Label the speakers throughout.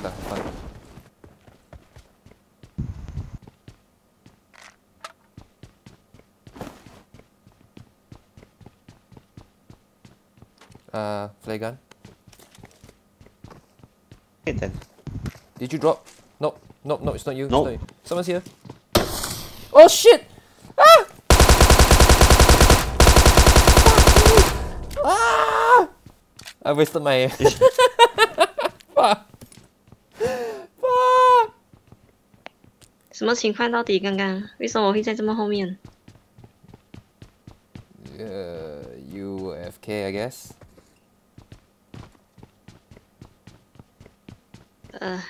Speaker 1: Good luck, have. Uh, flare gun.
Speaker 2: Okay then.
Speaker 1: Did you drop? No, no, no, it's not you. it's
Speaker 2: Nope.
Speaker 1: not you. Someone's here. Oh shit! Ah! ah! I wasted my. Fuck! Fuck!
Speaker 3: 什么情况到底？刚刚为什么我会在这么后面？
Speaker 1: Uh, UFK, I guess.
Speaker 3: 呃，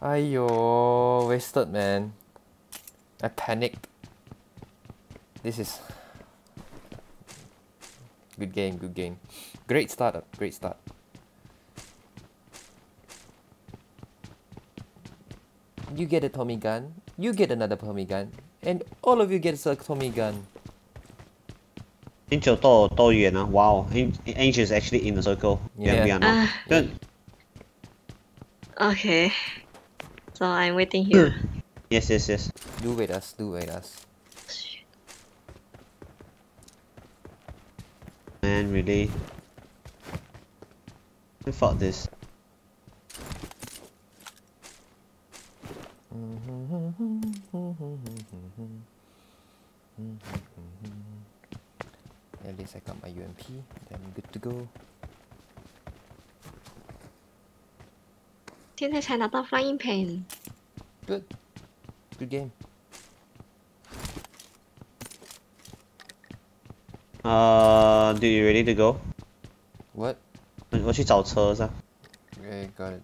Speaker 1: Ayo, wasted man. I panicked. This is good game, good game. Great start up, great start. you get a Tommy gun, you get another Tommy gun, and all of you get a Tommy gun.
Speaker 2: Angel Tao Tao Yuan, uh, wow. Angel is actually in the circle. Yeah,
Speaker 1: yeah.
Speaker 3: Uh,
Speaker 2: Good.
Speaker 3: Okay. So I'm waiting here.
Speaker 2: yes, yes, yes.
Speaker 1: Do wait us, do wait us.
Speaker 2: Man, really? Who fought this?
Speaker 3: 现在才拿到 flying pen，
Speaker 1: Good. Good game.
Speaker 2: Uh, do you ready to go?
Speaker 1: What?
Speaker 2: 我我去找车噻。
Speaker 1: Okay, got it.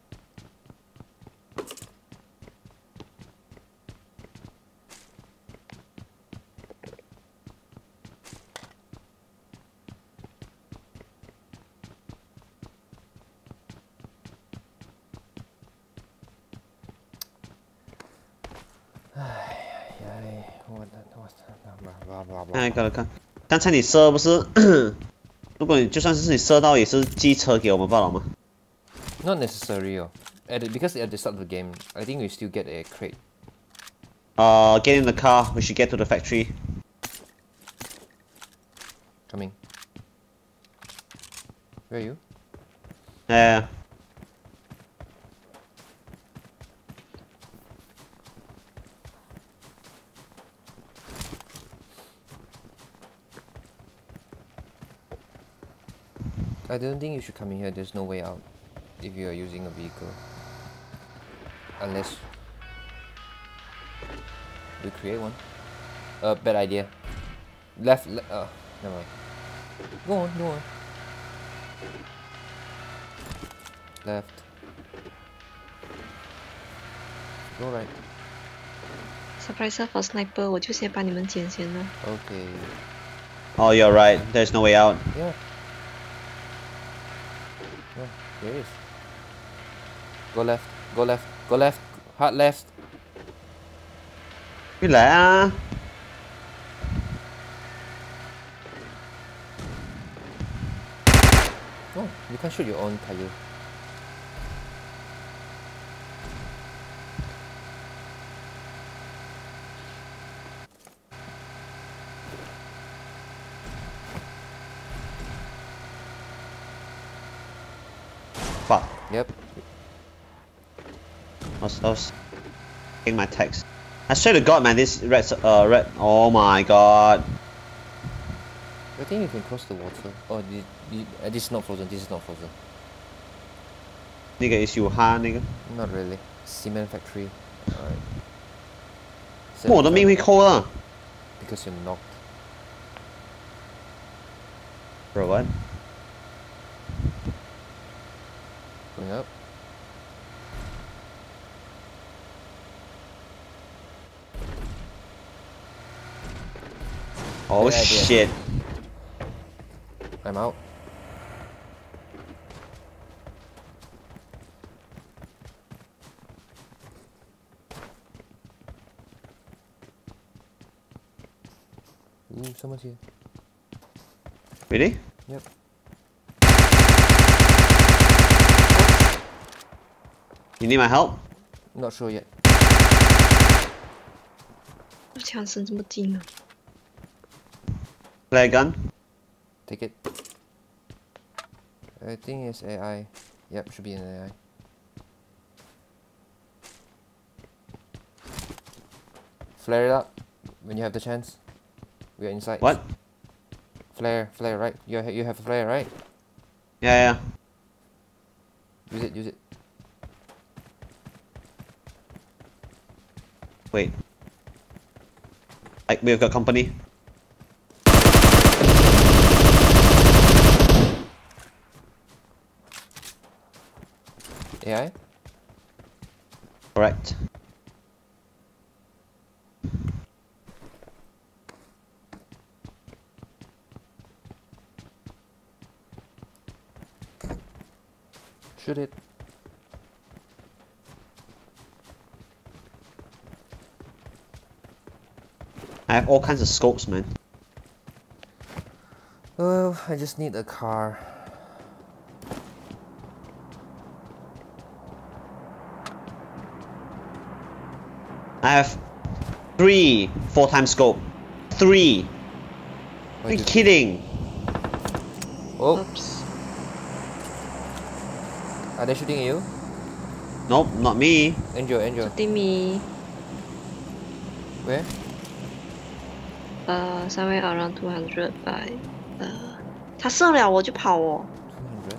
Speaker 1: blah, blah, blah.
Speaker 2: 看看看看，刚才你射不是？如果你就算是你射到，也是寄车给我们罢了吗？
Speaker 1: Not necessary, oh. At the, because at the start of the game, I think we still get a crate.
Speaker 2: Uh, get in the car. We should get to the factory.
Speaker 1: Coming. Where are you? I don't think you should come in here. There's no way out if you are using a vehicle. Unless we create one. Uh, bad idea. Left, le uh, never mind. Go on, go on. Left. Go right.
Speaker 3: surprise for sniper，我就先把你们捡先了。
Speaker 1: Okay.
Speaker 2: Oh, you're right. There's no way out.
Speaker 1: Yeah. There is. Go left, go left, go left, hard left.
Speaker 2: Cái.
Speaker 1: Oh, you can shoot your own
Speaker 2: Caillou.
Speaker 1: Yep.
Speaker 2: I was, I was my text. I swear to god man, this red, uh, red, oh my god.
Speaker 1: I think you can cross the water. Oh, the, the, uh, this is not frozen, this is not frozen.
Speaker 2: Nigga, is you hard, nigga?
Speaker 1: Not really. Cement factory. Alright.
Speaker 2: Oh, don't make me call her.
Speaker 1: Because you're knocked.
Speaker 2: Bro, what? Oh
Speaker 1: Good
Speaker 2: shit. Idea.
Speaker 1: I'm out. Ooh, someone's here.
Speaker 2: Ready?
Speaker 1: Yep.
Speaker 2: You need my help?
Speaker 1: Not sure yet.
Speaker 2: Play gun?
Speaker 1: Take it. Uh, I think it's AI. Yep, should be an AI. Flare it up when you have the chance. We are inside.
Speaker 2: What?
Speaker 1: Flare, flare, right? You you have a flare, right?
Speaker 2: Yeah, yeah.
Speaker 1: Use it, use it.
Speaker 2: Wait. Like, we've got company.
Speaker 1: AI?
Speaker 2: Correct.
Speaker 1: Shoot it.
Speaker 2: I have all kinds of scopes, man.
Speaker 1: Oh, I just need a car.
Speaker 2: I have three full-time scope. Three.
Speaker 1: Why
Speaker 2: Are you
Speaker 1: do-
Speaker 2: kidding?
Speaker 1: Oh,
Speaker 3: Oops.
Speaker 1: are they shooting at you?
Speaker 2: Nope, not me.
Speaker 1: Angel, Angel.
Speaker 3: Shooting me.
Speaker 1: Where?
Speaker 3: Uh, somewhere around 200 by. Uh, 他射了我就跑哦。
Speaker 1: 200?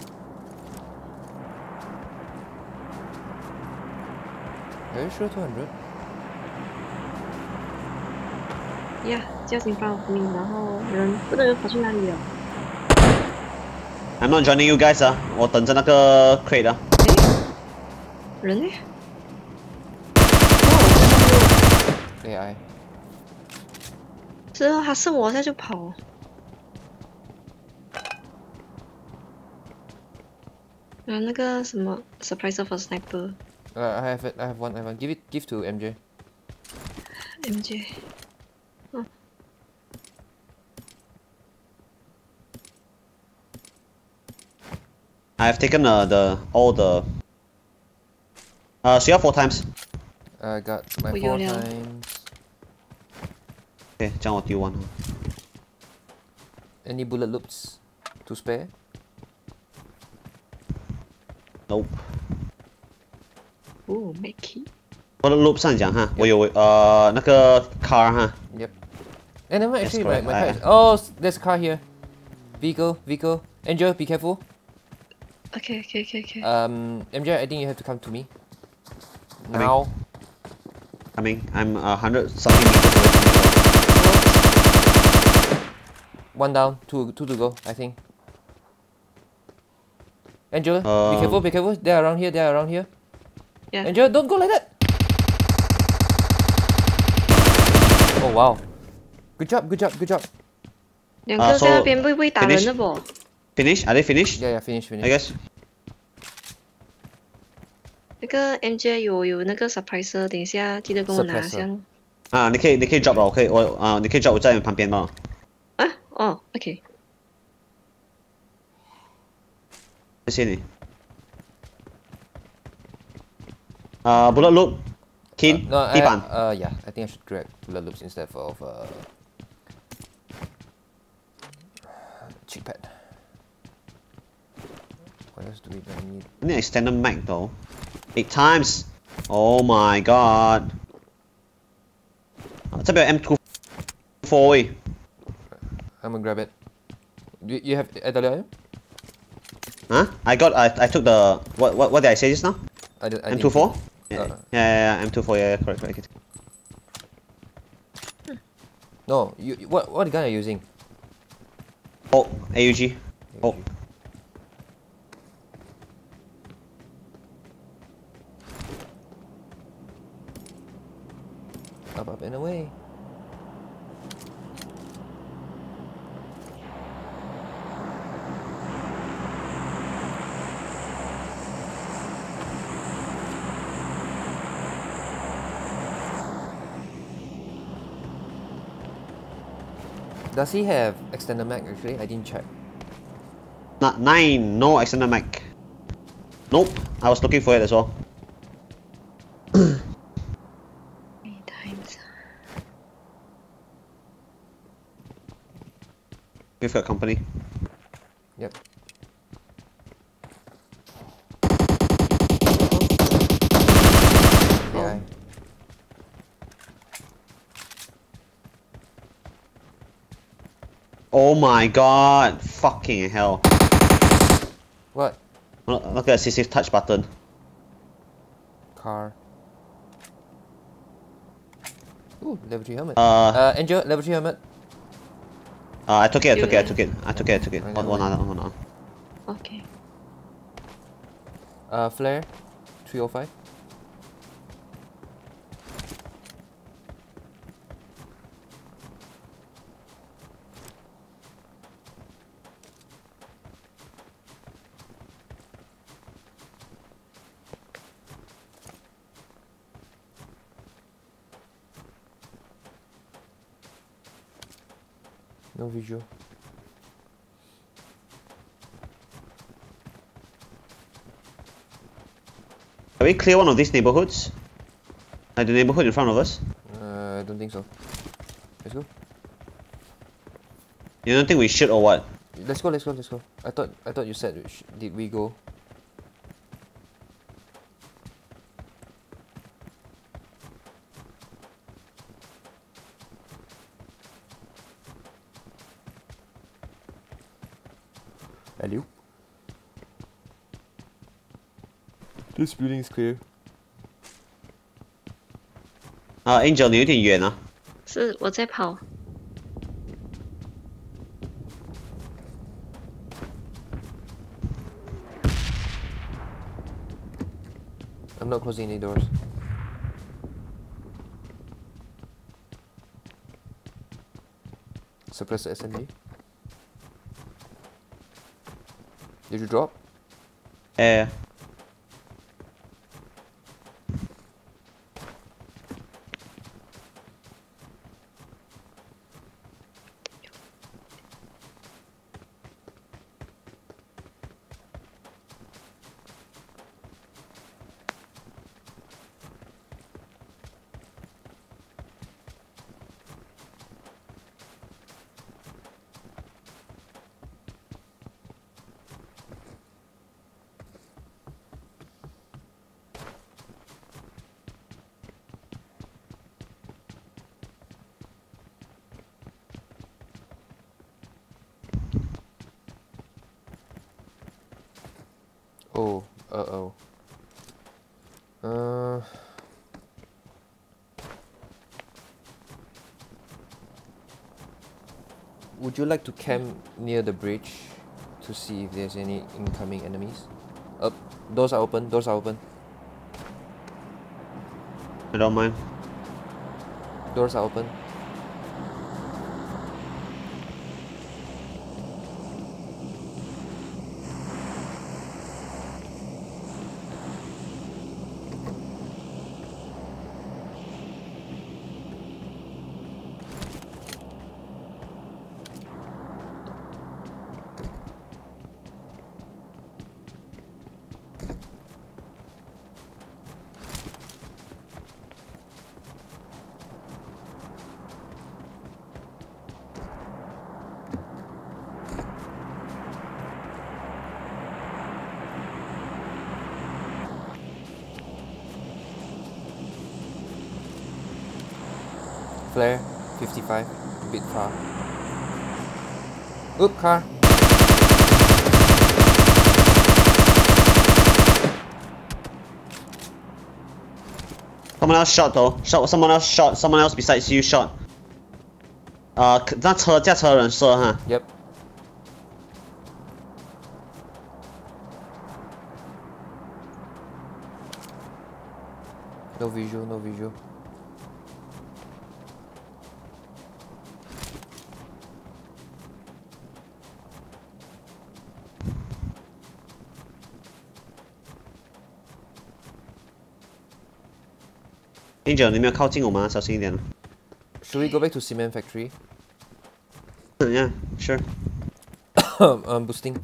Speaker 1: Are you sure 200?
Speaker 3: Yeah, just in front of me，然后人不知道跑去哪里了。
Speaker 2: I'm not joining you guys 啊，我等着那个 crate 啊。
Speaker 3: 人呢
Speaker 1: ？AI.
Speaker 3: 之后他射我一下就跑。啊，那个什么 surprise for sniper
Speaker 1: Uh, I have it. I have one. I have one. Give it. Give to MJ.
Speaker 3: MJ。
Speaker 2: I have taken uh, the all the. Uh, so you have four times.
Speaker 1: I got my
Speaker 3: 我有
Speaker 1: four
Speaker 3: 了
Speaker 1: times.
Speaker 2: Okay, 这样我丢 one.
Speaker 1: Any bullet loops to spare?
Speaker 2: Nope.
Speaker 3: 哦，Mickey。
Speaker 2: 我的 loop 上讲哈，我有呃那个 car 哈。
Speaker 1: Yep. And then actually, my,
Speaker 2: correct.
Speaker 1: my
Speaker 2: I-
Speaker 1: car is, Oh, s- there's a car here. Vehicle, vehicle. Angel, be careful.
Speaker 3: OK OK OK OK。
Speaker 1: Um, MJ, I think you have to come to me.
Speaker 2: Coming.
Speaker 1: Now.
Speaker 2: I mean, I'm a hundred something meters away from you.
Speaker 1: One down, two, two to go, I think. Angel, be
Speaker 2: Um,
Speaker 1: careful, be careful. They're around here, they're around here.
Speaker 3: Yeah.
Speaker 1: Angel, don't go like that. Oh wow. Good job, good job, good job.
Speaker 3: 两
Speaker 2: 啊，so
Speaker 3: 个在那边不会打人
Speaker 2: finish？
Speaker 3: 的不？
Speaker 2: Finish? Are they finished?
Speaker 1: Yeah, yeah, finish, finish.
Speaker 2: I guess.
Speaker 3: 那个 MJ 有有那个 surprise，等一下记得跟我拿
Speaker 1: Suppressor
Speaker 3: 下咯。
Speaker 2: 啊，你可以你可以 drop 了，我可以我啊，你可以 drop 我在你旁边吗？
Speaker 3: 啊，哦，OK。
Speaker 2: 谢谢你。啊，bullet loop。Keen，
Speaker 1: No,
Speaker 2: 地
Speaker 1: I,
Speaker 2: 板。
Speaker 1: uh, yeah, I think I should grab bullet loops instead of uh, cheek pad. What else do we need?
Speaker 2: I need an extended mag though. Eight times! Oh my god! I'll type your M24
Speaker 1: I'm gonna grab it. Do you have Adalia?
Speaker 2: Huh? I got. I, I took the. What what what did I say just now?
Speaker 1: I did, I
Speaker 2: M24. Yeah,
Speaker 1: uh,
Speaker 2: yeah, yeah, yeah, M24. Yeah, yeah, correct, correct.
Speaker 1: No, you. What what gun are you using?
Speaker 2: Oh, AUG. AUG. Oh.
Speaker 1: Up up and away. Does he have extended mag actually? I didn't check.
Speaker 2: not nine, no extended mag. Nope, I was looking for it as well. We've got company.
Speaker 1: Yep. Yeah.
Speaker 2: Oh my god! Fucking hell.
Speaker 1: What?
Speaker 2: Look look at CC's touch button.
Speaker 1: Car. Ooh, level 3 helmet.
Speaker 2: Uh,
Speaker 1: Uh, Angel, level 3 helmet.
Speaker 2: Uh, I took it, I took it, I took it, I took it, I took it.
Speaker 1: Okay,
Speaker 2: One, one
Speaker 1: never
Speaker 2: other, one other.
Speaker 3: Okay.
Speaker 1: Uh, flare. 305. No visual.
Speaker 2: Can we clear one of these neighborhoods? Like the neighborhood in front of us?
Speaker 1: Uh, I don't think so. Let's go.
Speaker 2: You don't think we should or what?
Speaker 1: Let's go. Let's go. Let's go. I thought. I thought you said. Did we go? This building is clear.
Speaker 2: 啊、a n g e l 你有点远啊。
Speaker 3: 是我在跑。
Speaker 1: I'm not closing any doors. Suppress the SMG. Did you drop?
Speaker 2: Eh.
Speaker 1: Oh, uh oh. Uh. Would you like to camp near the bridge to see if there's any incoming enemies? Up, doors are open. Doors are open.
Speaker 2: I don't mind.
Speaker 1: Doors are open. Flare, 55, a bit far. Oop, car.
Speaker 2: Someone else shot though. Shot. Someone else shot. Someone else besides you shot. 呃，那车驾车的人射哈。
Speaker 1: Yep. No visual, no visual.
Speaker 2: Angel，你没有靠近我们啊，小心一点。
Speaker 1: Should we go back to cement factory?
Speaker 2: yeah, sure.
Speaker 1: um, boosting.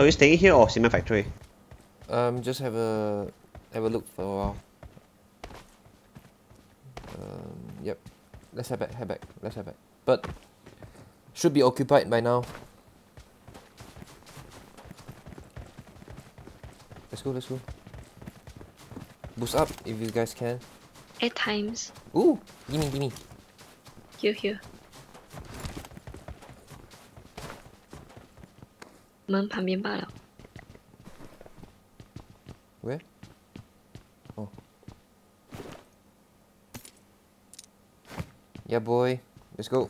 Speaker 2: Are you staying here or cement factory?
Speaker 1: Um, just have a have a look for a while. Um, yep. Let's head back. Head back. Let's head back. But should be occupied by now. Let's go. Let's go. Boost up if you guys can.
Speaker 3: Eight times.
Speaker 1: Ooh, gimme, gimme.
Speaker 3: Here, here. 门旁边罢了。
Speaker 1: Where? Oh. Yeah, boy. Let's go.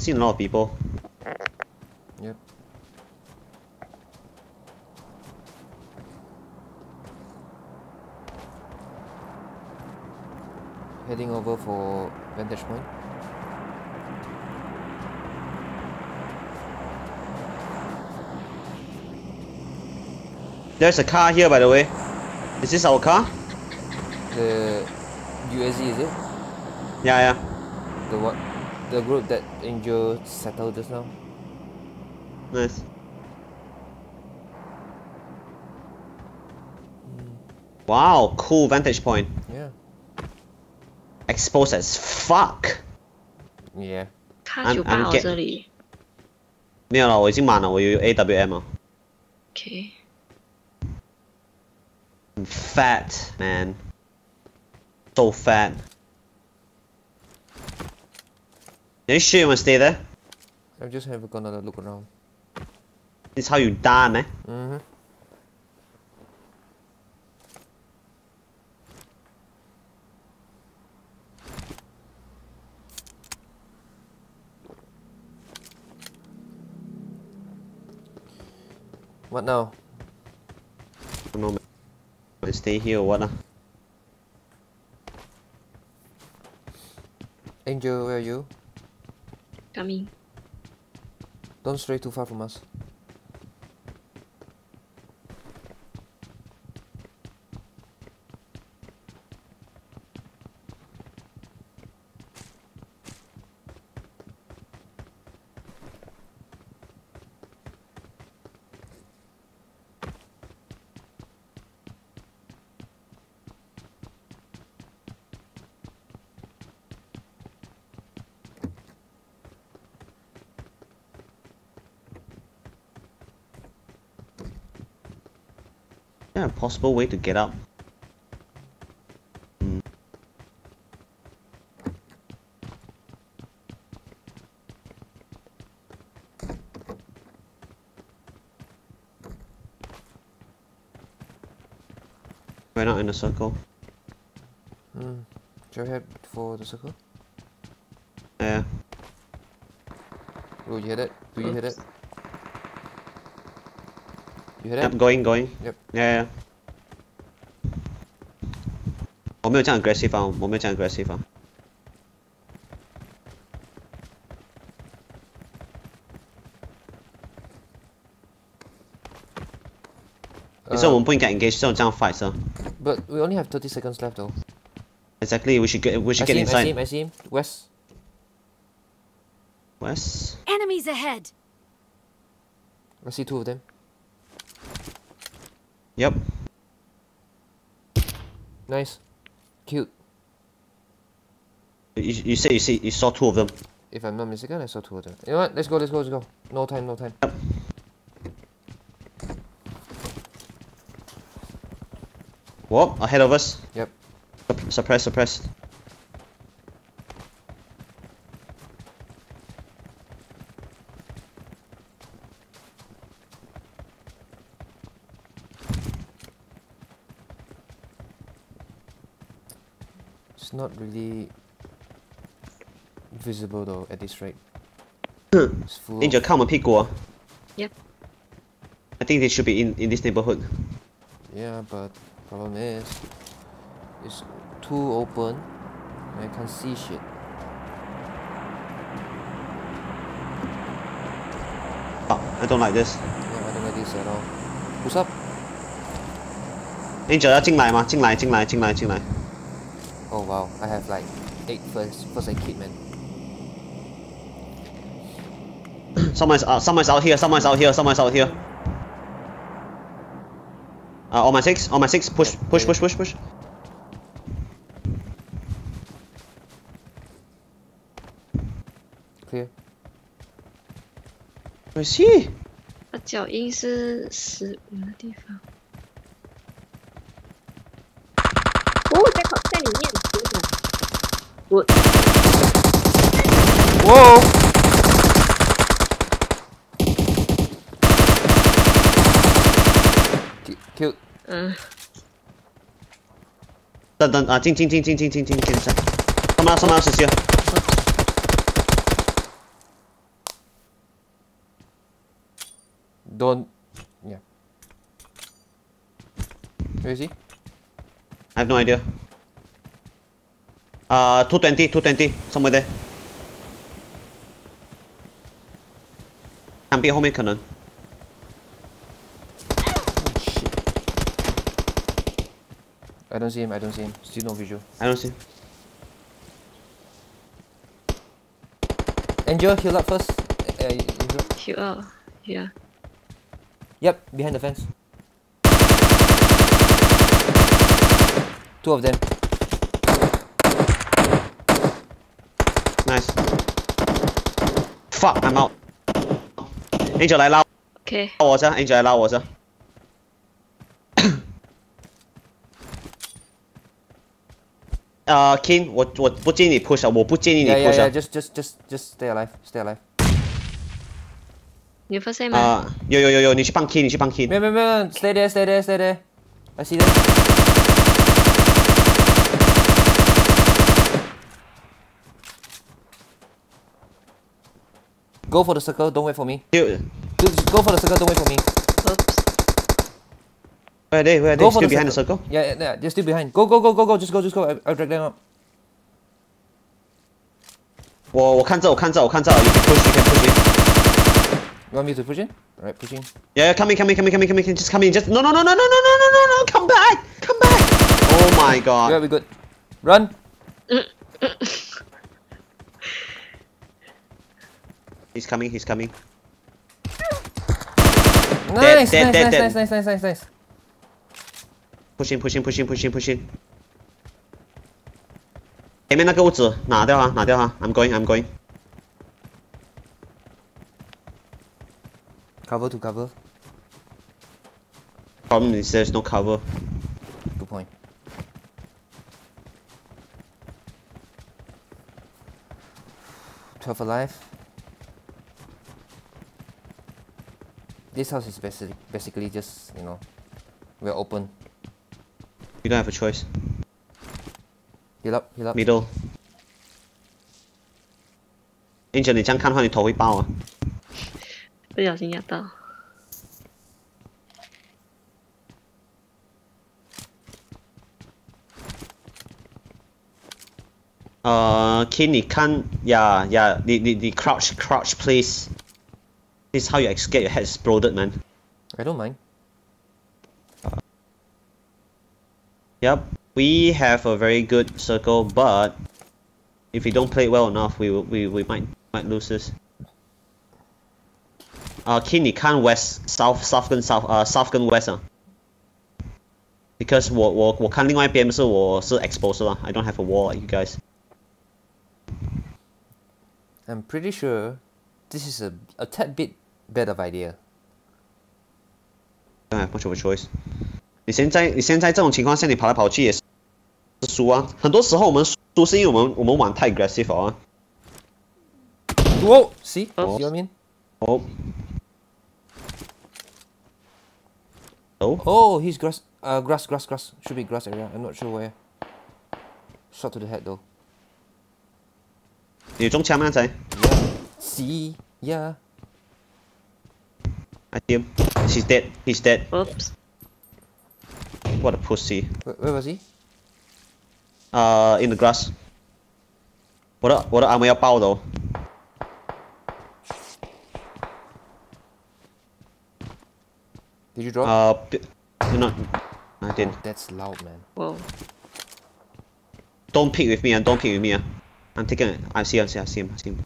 Speaker 2: Seen a lot of people.
Speaker 1: Yep. Heading over for vantage point.
Speaker 2: There's a car here, by the way. Is this our car?
Speaker 1: The UAZ is it?
Speaker 2: Yeah, yeah.
Speaker 1: The what? The group that Angel settled just now.
Speaker 2: Nice. Wow, cool vantage point.
Speaker 1: Yeah.
Speaker 2: Exposed as fuck.
Speaker 1: Yeah.
Speaker 3: 卡
Speaker 2: I'm-
Speaker 3: 九八
Speaker 2: I'm
Speaker 3: 哦
Speaker 2: get-
Speaker 3: 这里。
Speaker 2: 没有了，我已经满了，我有 AWM 了。
Speaker 3: OK，
Speaker 2: I'm fat, man. So fat. Are you sure you want to stay there?
Speaker 1: I'm just have gonna look around.
Speaker 2: This is how you die, man.
Speaker 1: Mm-hmm. What now?
Speaker 2: I don't know, man. To stay here or what? ah?
Speaker 1: Angel, where are you? coming。Don't stray too far from us.
Speaker 2: Possible way to get up? Hmm. We're not in a circle.
Speaker 1: Hmm. Shall we head for the circle?
Speaker 2: Yeah.
Speaker 1: Oh, you hear that? Do you hear that? You hear
Speaker 2: Yep,
Speaker 1: that?
Speaker 2: going, going.
Speaker 1: Yep.
Speaker 2: Yeah, yeah. 我没有这样 aggressive 啊，我没有这样 aggressive 啊。 所以我
Speaker 1: Um,
Speaker 2: 们不应该 engage 这种这样 fight 是吧
Speaker 1: but we only have 30 seconds left though.
Speaker 2: Exactly, we should get we
Speaker 1: I
Speaker 2: should
Speaker 1: see
Speaker 2: get
Speaker 1: him, I see
Speaker 2: inside.
Speaker 1: him, I see him. West.
Speaker 2: West.
Speaker 4: Enemies ahead!
Speaker 1: I see two of them.
Speaker 2: Yep.
Speaker 1: Nice. Cute.
Speaker 2: You, you said you see you saw two of them.
Speaker 1: If I'm not mistaken, I saw two of them. You know what? Let's go, let's go, let's go. No time, no time.
Speaker 2: Yep. What? ahead of us.
Speaker 1: Yep.
Speaker 2: Suppress, suppress.
Speaker 1: It's not really visible though at this rate.
Speaker 2: Hmm.
Speaker 1: It's full. Angel，Of,
Speaker 2: 看我们屁股哦。 I think they should be in, in this neighborhood.
Speaker 1: Yeah, but problem is, it's too open. and I can't see shit.
Speaker 2: Oh, I don't like this.
Speaker 1: Yeah, I don't like this at all. Who's up?
Speaker 2: Angel 要进来吗？进来，进来，进来，进来。
Speaker 1: Oh wow, I have like eight first first aid kit, man.
Speaker 2: Someone's out, someone's out here, someone's out here, someone's out here. Uh, on my six, on my six, push, push, push, push, push.
Speaker 1: Clear.
Speaker 2: Where is he?
Speaker 3: 他脚印是十五的地方。 我
Speaker 1: Whoa! Ki- Killed.
Speaker 3: 嗯，
Speaker 2: 等等啊，进进进进进进进进进。Someone else, someone else is here.
Speaker 1: Don't. Yeah. Where is he?
Speaker 2: I have no idea. Uh, 220, 220, somewhere there. 墙壁后面可能。
Speaker 1: Shit. I don't see him. I don't see him. Still no visual.
Speaker 2: I don't see.
Speaker 1: Angel, heal up first. Uh, Angel.
Speaker 3: 需要需要。
Speaker 1: Yep, behind the fence. Two of them.
Speaker 2: Nice. Fuck, I'm out. Angel 来拉
Speaker 3: OK，拉
Speaker 2: 我这，Angel 来拉我这。呃、uh,，King，我我不建议你 push 啊，我不建议你 push 啊。
Speaker 1: Just, just, just, just stay alive. Stay alive.
Speaker 3: 你有 first aid 吗？
Speaker 2: 啊、有有有有，你去帮 King，你去帮 King。
Speaker 1: 没有没有没有，stay there, stay there, stay there. I see them. Go for the circle. Don't wait for me.
Speaker 2: 就
Speaker 1: Go go for the circle. Don't wait for me.
Speaker 3: Oops，
Speaker 2: Where are they? Where are they?
Speaker 1: Go for
Speaker 2: Still
Speaker 1: the
Speaker 2: behind the circle?
Speaker 1: Yeah, yeah, yeah. They're still behind. Go, go, go, go, go. Just go, just go. I'll, I'll drag them up.
Speaker 2: 我我看这，我看这，我看这。You can push, you can push it.
Speaker 1: You want me to push in? Alright, pushing.
Speaker 2: Yeah, yeah, come in, come in, come in, come in, come in. Just come in. Just no, no, no, no, no, no, no, no, no, no. Come back, come back. Oh my god.
Speaker 1: Yeah, we good. Run.
Speaker 2: He's coming, he's coming.
Speaker 1: Nice,
Speaker 2: dead,
Speaker 1: nice,
Speaker 2: dead,
Speaker 1: nice,
Speaker 2: dead.
Speaker 1: nice, nice, nice, nice, nice.
Speaker 2: Push in, push in, push in, push in, push in. 前面那个屋子拿掉啊，拿掉啊。I'm going, I'm going.
Speaker 1: Cover to cover.
Speaker 2: Problem is there's no cover.
Speaker 1: Good point. Twelve alive. This house is basically basically just you know we're open.
Speaker 2: You don't have a choice.
Speaker 1: Heal up, heal up.
Speaker 2: Middle. Angel，你这样看的话，你头会爆啊。
Speaker 3: 不小心压到。
Speaker 2: 呃，King，你看呀呀，你你你 crouch crouch please. This is how you ex- get your head exploded, man.
Speaker 1: I don't mind.
Speaker 2: Yep, we have a very good circle, but if we don't play it well enough, we will, we we might might lose this. 啊、k i n 你看 west south south 跟 south 呃、south 跟 west 啊，because 我我我看另外一边是我是 exposed 啦，I don't have a wall like you guys.
Speaker 1: I'm pretty sure this is a a tad bit better idea.
Speaker 2: don't have much of a choice. 你现在你现在这种情况下，你跑来跑去也是是输啊。很多时候我们输是因为我们我们玩太 aggressive 了啊。
Speaker 1: Whoa! See?
Speaker 3: Oh.
Speaker 1: See what I mean?
Speaker 2: 哦。哦
Speaker 1: Oh, he's grass. Uh, grass, grass, grass. Should be grass area. I'm not sure where. Shot to the head though.
Speaker 2: 你中枪吗？仔
Speaker 1: Yeah. See? Yeah.
Speaker 2: I see him. I He's dead. He's dead.
Speaker 3: Oops.
Speaker 2: What a pussy.
Speaker 1: Where, where was he?
Speaker 2: Uh, in the grass. 我的我的 armor 要爆的哦。
Speaker 1: Did you drop?
Speaker 2: Uh, b- you know, I
Speaker 1: oh,
Speaker 2: didn't.
Speaker 1: that's loud, man.
Speaker 3: Whoa.
Speaker 2: Don't pick with me, and don't pick with me. ah. I'm taking. it. I see him. I see him. I see him. I see him.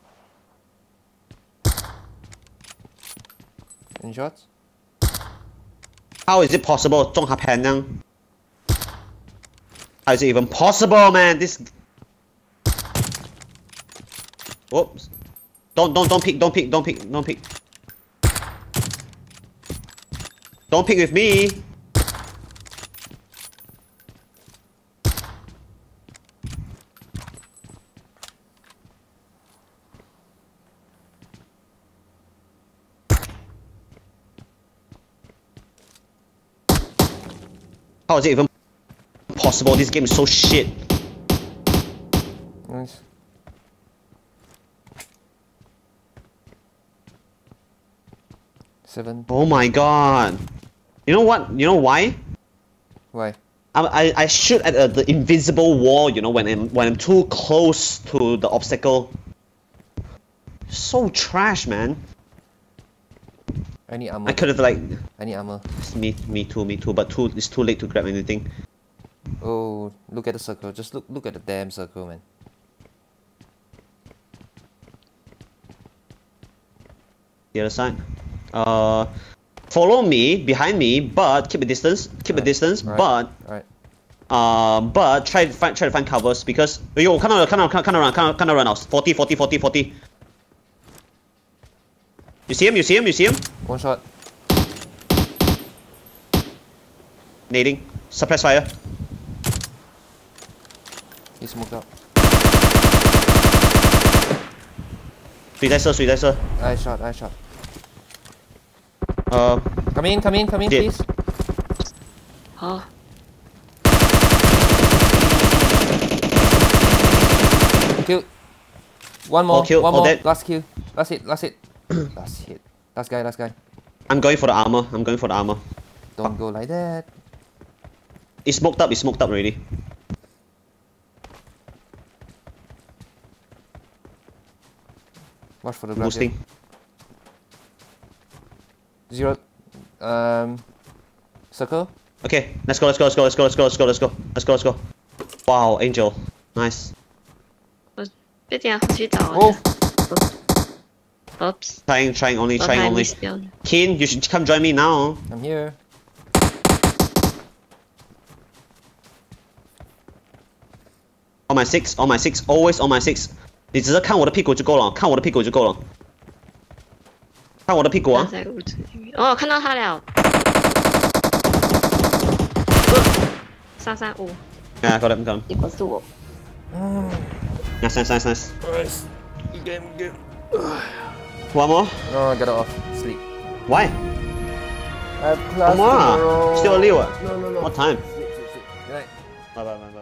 Speaker 2: How is it possible? Don't have now How is it even possible, man? This. Whoops. Don't don't don't pick don't pick don't pick don't pick. Don't pick with me. How is it even possible? This game is so shit.
Speaker 1: Nice. Seven.
Speaker 2: Oh my god. You know what? You know why?
Speaker 1: Why?
Speaker 2: I, I, I shoot at uh, the invisible wall, you know, when I'm, when I'm too close to the obstacle. So trash, man.
Speaker 1: Any armor?
Speaker 2: I could have like.
Speaker 1: Any armor?
Speaker 2: Me, me too, me too. But too, it's too late to grab anything.
Speaker 1: Oh, look at the circle. Just look, look at the damn circle, man.
Speaker 2: The other side. Uh, follow me behind me, but keep a distance. Keep
Speaker 1: right.
Speaker 2: a distance,
Speaker 1: right.
Speaker 2: but.
Speaker 1: Right.
Speaker 2: Uh, but try to find try to find covers because yo, come on, come on, come on, come around, come on, come around now. 40, 40, 40, 40. You see him, you see him, you see him.
Speaker 1: One shot.
Speaker 2: Nading. Suppress fire.
Speaker 1: He smoked out.
Speaker 2: Three dicer, three sir.
Speaker 1: I shot, I shot.
Speaker 2: Uh,
Speaker 1: Come in, come in, come in,
Speaker 2: dead.
Speaker 1: please.
Speaker 3: Huh?
Speaker 1: Kill. One more, one more. Last kill. Last it. last it. last hit. Last guy. Last guy.
Speaker 2: I'm going for the armor. I'm going for the armor.
Speaker 1: Don't go like that.
Speaker 2: It's smoked up. It's smoked up already.
Speaker 1: Watch for the grab here.
Speaker 2: Boosting.
Speaker 1: Zero. Um. Circle.
Speaker 2: Okay, let's go. Let's go. Let's go. Let's go. Let's go. Let's go. Let's go. Let's go. Let's go. Wow, Angel. Nice.
Speaker 3: 被点去找
Speaker 1: Oh.
Speaker 3: 我。Oops，
Speaker 2: Trying, trying only,
Speaker 3: 我
Speaker 2: trying
Speaker 3: 还
Speaker 2: only.
Speaker 3: miss 掉了。
Speaker 2: Keen, you should come join me now.
Speaker 1: I'm here.
Speaker 2: On my six, on my six, always on my six. 你只是看我的屁股就够了，看我的屁股就够了。看我的屁股
Speaker 3: 他
Speaker 2: 啊！
Speaker 3: 在屋子里面。哦，看到他了。三三五，
Speaker 2: Yeah, got him, got him.
Speaker 3: 结果是我。
Speaker 2: Nice, nice, nice, nice.
Speaker 1: Nice. Game, game.
Speaker 2: One more?
Speaker 1: No, I got it off. Sleep.
Speaker 2: Why?
Speaker 1: I have class
Speaker 2: Come on.
Speaker 1: tomorrow.
Speaker 2: Still early what?
Speaker 1: No, no, no.
Speaker 2: What time?
Speaker 1: Sleep, sleep, sleep. Good night.
Speaker 2: Bye, bye, bye, bye, bye.